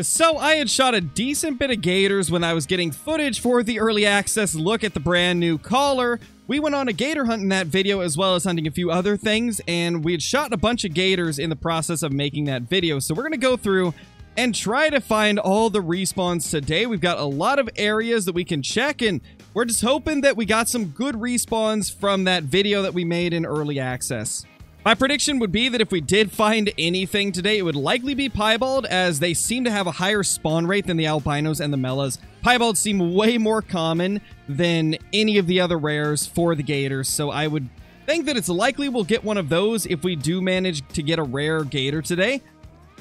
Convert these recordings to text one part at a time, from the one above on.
So I had shot a decent bit of gators when I was getting footage for the early access look at the brand new caller. We went on a gator hunt in that video as well as hunting a few other things and we had shot a bunch of gators in the process of making that video. So we're going to go through and try to find all the respawns today. We've got a lot of areas that we can check and we're just hoping that we got some good respawns from that video that we made in early access. My prediction would be that if we did find anything today, it would likely be piebald, as they seem to have a higher spawn rate than the albinos and the mellas. Piebalds seem way more common than any of the other rares for the gators, so I would think that it's likely we'll get one of those if we do manage to get a rare gator today.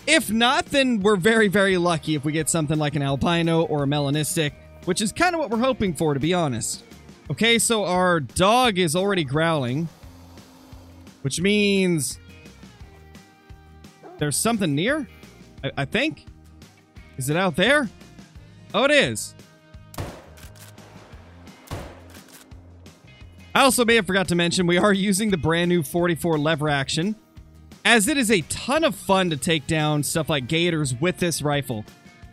If not, then we're very, very lucky if we get something like an albino or a melanistic, which is kind of what we're hoping for, to be honest. Okay, so our dog is already growling. Which means oh. there's something near, I, I think. Is it out there? Oh, it is. I also may have forgot to mention we are using the brand new 44 lever action, as it is a ton of fun to take down stuff like gators with this rifle.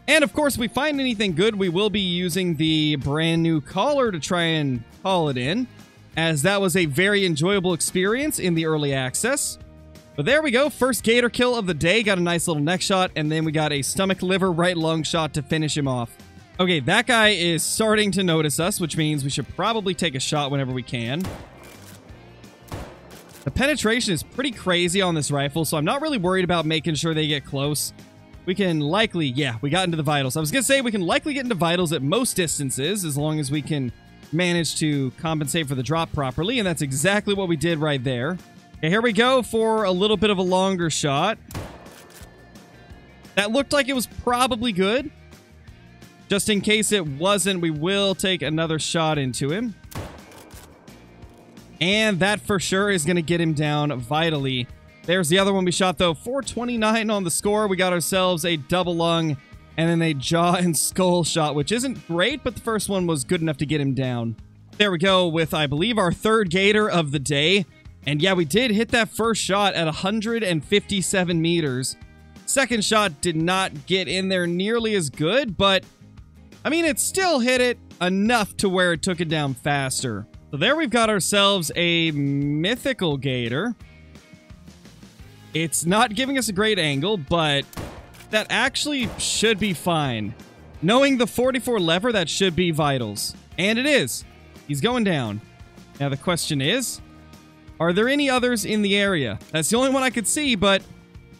And of course, if we find anything good, we will be using the brand new caller to try and call it in as that was a very enjoyable experience in the early access. But there we go, first gator kill of the day, got a nice little neck shot, and then we got a stomach, liver, right lung shot to finish him off. Okay, that guy is starting to notice us, which means we should probably take a shot whenever we can. The penetration is pretty crazy on this rifle, so I'm not really worried about making sure they get close. We can likely, yeah, we got into the vitals. I was going to say we can likely get into vitals at most distances, as long as we can managed to compensate for the drop properly, and that's exactly what we did right there. Okay, here we go for a little bit of a longer shot. That looked like it was probably good. Just in case it wasn't, we will take another shot into him. And that for sure is going to get him down vitally. There's the other one we shot, though. 429 on the score. We got ourselves a double lung and then a jaw and skull shot, which isn't great, but the first one was good enough to get him down. There we go with, I believe, our third gator of the day. And yeah, we did hit that first shot at 157 meters. Second shot did not get in there nearly as good, but I mean, it still hit it enough to where it took it down faster. So there we've got ourselves a mythical gator. It's not giving us a great angle, but that actually should be fine. Knowing the 44 lever, that should be vitals. And it is. He's going down. Now the question is, are there any others in the area? That's the only one I could see, but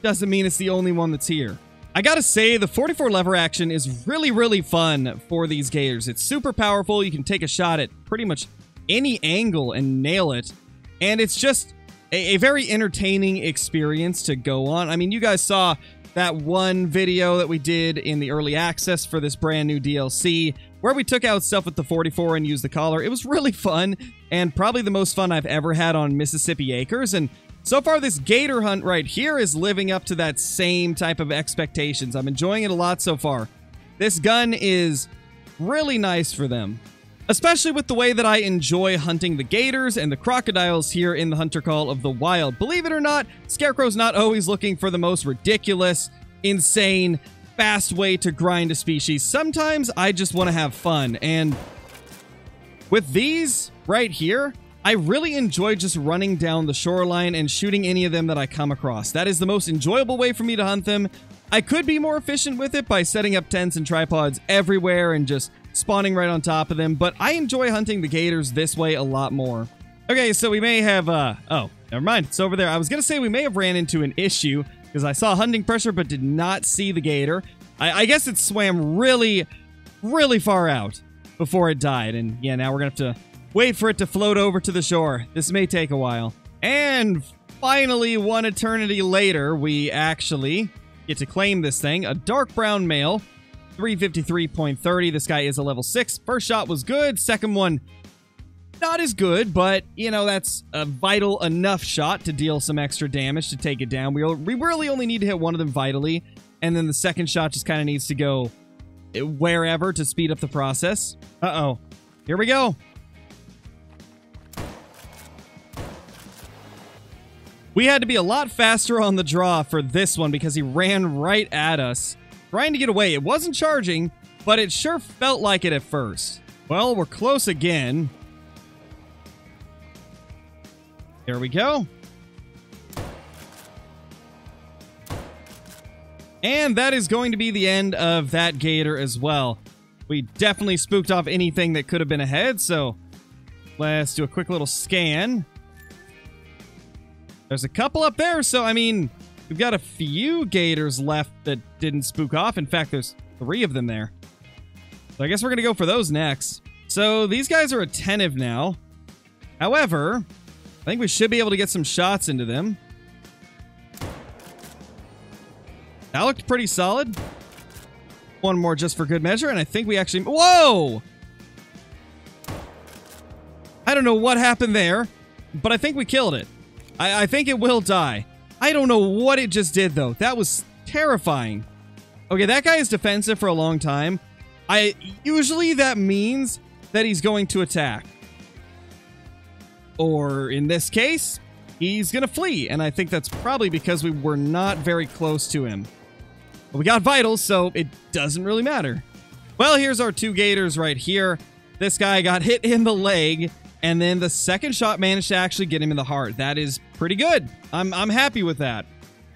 doesn't mean it's the only one that's here. I gotta say, the 44 lever action is really, really fun for these gators. It's super powerful. You can take a shot at pretty much any angle and nail it. And it's just a, a very entertaining experience to go on. I mean, you guys saw that one video that we did in the early access for this brand new DLC where we took out stuff with the 44 and used the caller. It was really fun and probably the most fun I've ever had on Mississippi Acres. And so far, this gator hunt right here is living up to that same type of expectations. I'm enjoying it a lot so far. This gun is really nice for them especially with the way that I enjoy hunting the gators and the crocodiles here in the Hunter Call of the Wild. Believe it or not, Scarecrow's not always looking for the most ridiculous, insane, fast way to grind a species. Sometimes I just want to have fun, and with these right here, I really enjoy just running down the shoreline and shooting any of them that I come across. That is the most enjoyable way for me to hunt them. I could be more efficient with it by setting up tents and tripods everywhere and just spawning right on top of them, but I enjoy hunting the gators this way a lot more. Okay, so we may have, uh, oh, never mind, it's over there. I was gonna say we may have ran into an issue, because I saw hunting pressure but did not see the gator. I, I guess it swam really, really far out before it died, and yeah, now we're gonna have to wait for it to float over to the shore. This may take a while. And finally, one eternity later, we actually get to claim this thing. A dark brown male 353.30. This guy is a level 6. First shot was good. Second one, not as good, but, you know, that's a vital enough shot to deal some extra damage to take it down. We, we really only need to hit one of them vitally, and then the second shot just kind of needs to go wherever to speed up the process. Uh-oh. Here we go. We had to be a lot faster on the draw for this one because he ran right at us trying to get away. It wasn't charging, but it sure felt like it at first. Well, we're close again. There we go. And that is going to be the end of that gator as well. We definitely spooked off anything that could have been ahead, so let's do a quick little scan. There's a couple up there, so I mean, we've got a few gators left that didn't spook off. In fact, there's three of them there. So I guess we're going to go for those next. So these guys are attentive now. However, I think we should be able to get some shots into them. That looked pretty solid. One more just for good measure, and I think we actually... Whoa! I don't know what happened there, but I think we killed it. I, I think it will die. I don't know what it just did, though. That was terrifying. Okay, that guy is defensive for a long time. I Usually that means that he's going to attack. Or in this case, he's going to flee. And I think that's probably because we were not very close to him. But we got vitals, so it doesn't really matter. Well, here's our two gators right here. This guy got hit in the leg, and then the second shot managed to actually get him in the heart. That is pretty good. I'm, I'm happy with that.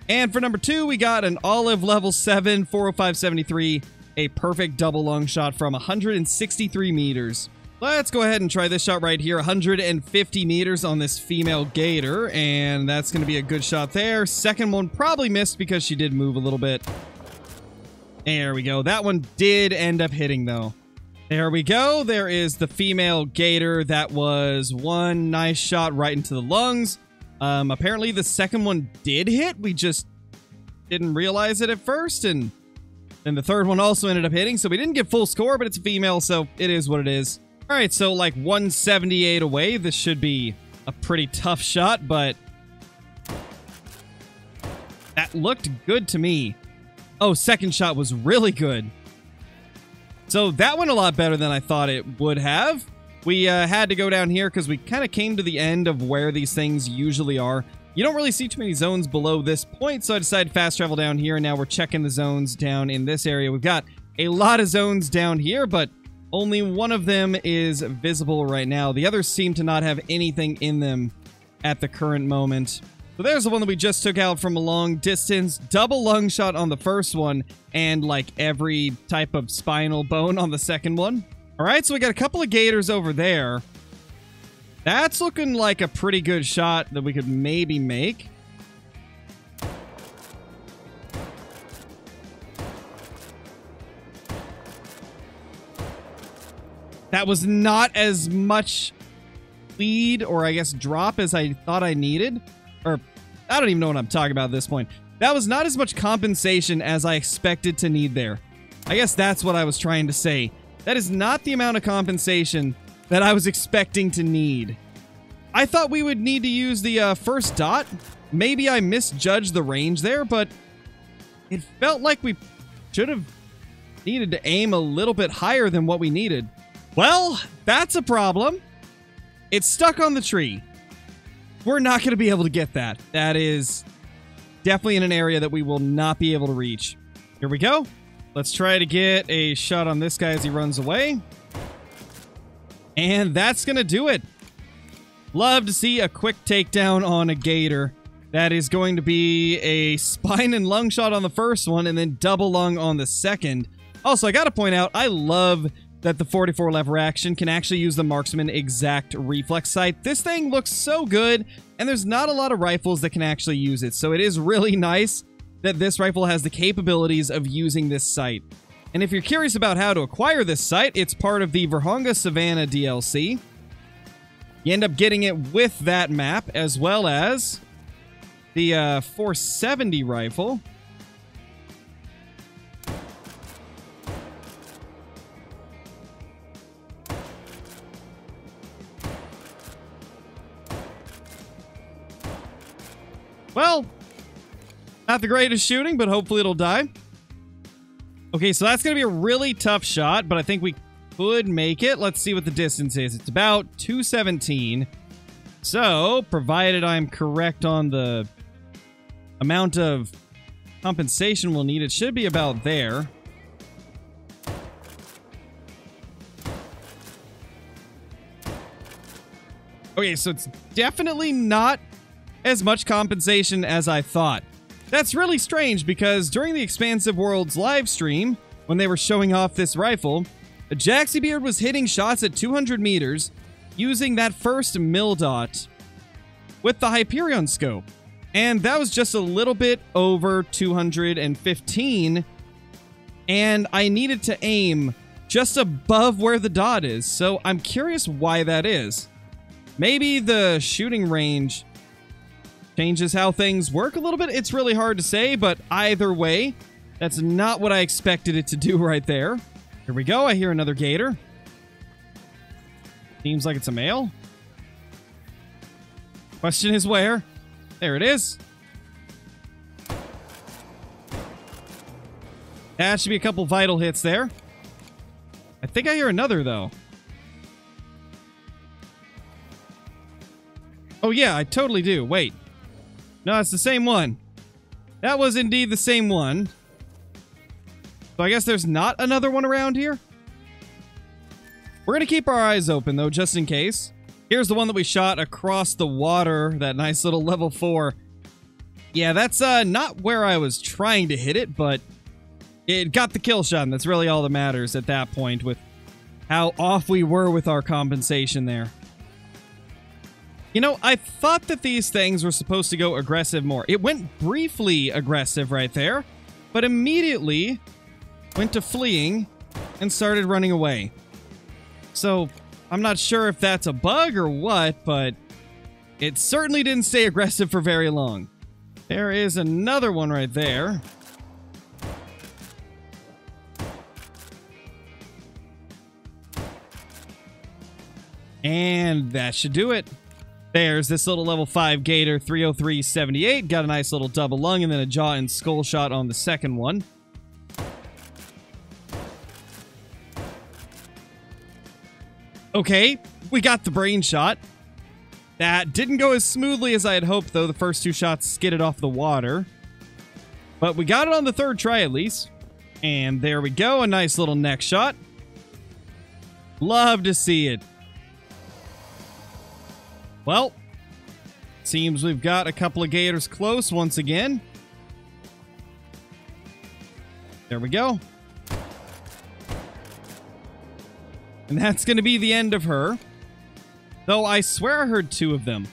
And for number two, we got an olive level 7, 40573, a perfect double lung shot from 163 meters. Let's go ahead and try this shot right here. 150 meters on this female gator, and that's going to be a good shot there. Second one probably missed because she did move a little bit. There we go. That one did end up hitting, though. There we go. There is the female gator. That was one nice shot right into the lungs. Um, apparently, the second one did hit. We just didn't realize it at first, and then the third one also ended up hitting. So we didn't get full score, but it's a female, so it is what it is. All right, so like 178 away. This should be a pretty tough shot, but that looked good to me. Oh, second shot was really good. So that went a lot better than I thought it would have. We uh, had to go down here because we kind of came to the end of where these things usually are. You don't really see too many zones below this point, so I decided fast travel down here, and now we're checking the zones down in this area. We've got a lot of zones down here, but only one of them is visible right now. The others seem to not have anything in them at the current moment. So there's the one that we just took out from a long distance. Double lung shot on the first one, and like every type of spinal bone on the second one. All right, so we got a couple of gators over there. That's looking like a pretty good shot that we could maybe make. That was not as much lead or I guess drop as I thought I needed or I don't even know what I'm talking about at this point. That was not as much compensation as I expected to need there. I guess that's what I was trying to say. That is not the amount of compensation that I was expecting to need. I thought we would need to use the uh, first dot. Maybe I misjudged the range there, but it felt like we should have needed to aim a little bit higher than what we needed. Well, that's a problem. It's stuck on the tree. We're not going to be able to get that. That is definitely in an area that we will not be able to reach. Here we go. Let's try to get a shot on this guy as he runs away. And that's going to do it. Love to see a quick takedown on a gator. That is going to be a spine and lung shot on the first one and then double lung on the second. Also, I got to point out, I love that the 44 lever action can actually use the marksman exact reflex sight. This thing looks so good, and there's not a lot of rifles that can actually use it, so it is really nice that this rifle has the capabilities of using this sight. And if you're curious about how to acquire this sight, it's part of the Vurhonga Savanna DLC. You end up getting it with that map, as well as the uh, 470 rifle. Well, not the greatest shooting, but hopefully it'll die. Okay, so that's going to be a really tough shot, but I think we could make it. Let's see what the distance is. It's about 217. So, provided I'm correct on the amount of compensation we'll need. It should be about there. Okay, so it's definitely not as much compensation as I thought. That's really strange because during the Expansive Worlds live stream, when they were showing off this rifle, Jaxie Beard was hitting shots at 200 meters using that first mil dot with the Hyperion scope. And that was just a little bit over 215. And I needed to aim just above where the dot is. So I'm curious why that is. Maybe the shooting range changes how things work a little bit. It's really hard to say, but either way, that's not what I expected it to do right there. Here we go. I hear another gator. Seems like it's a male. Question is where? There it is. That should be a couple vital hits there. I think I hear another, though. Oh, yeah, I totally do. Wait. No, it's the same one. That was indeed the same one. So I guess there's not another one around here? We're going to keep our eyes open, though, just in case. Here's the one that we shot across the water, that nice little level 4. Yeah, that's uh, not where I was trying to hit it, but it got the kill shot, and that's really all that matters at that point with how off we were with our compensation there. You know, I thought that these things were supposed to go aggressive more. It went briefly aggressive right there, but immediately went to fleeing and started running away. So, I'm not sure if that's a bug or what, but it certainly didn't stay aggressive for very long. There is another one right there. And that should do it. There's this little level 5 Gator 30378. Got a nice little double lung and then a jaw and skull shot on the second one. Okay, we got the brain shot. That didn't go as smoothly as I had hoped, though. The first two shots skidded off the water. But we got it on the third try, at least. And there we go. A nice little neck shot. Love to see it. Well, seems we've got a couple of gators close once again. There we go. And that's going to be the end of her. Though I swear I heard two of them.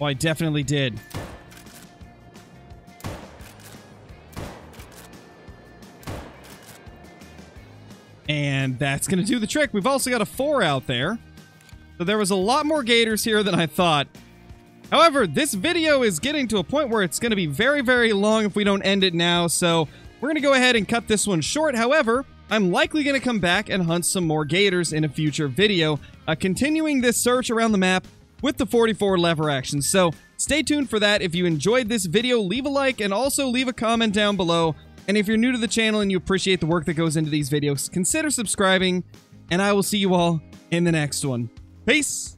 Oh, I definitely did. And that's going to do the trick. We've also got a four out there. So there was a lot more gators here than I thought. However, this video is getting to a point where it's going to be very, very long if we don't end it now, so we're going to go ahead and cut this one short. However, I'm likely going to come back and hunt some more gators in a future video, uh, continuing this search around the map with the 44 lever action. So stay tuned for that. If you enjoyed this video, leave a like and also leave a comment down below. And if you're new to the channel and you appreciate the work that goes into these videos, consider subscribing, and I will see you all in the next one. Peace!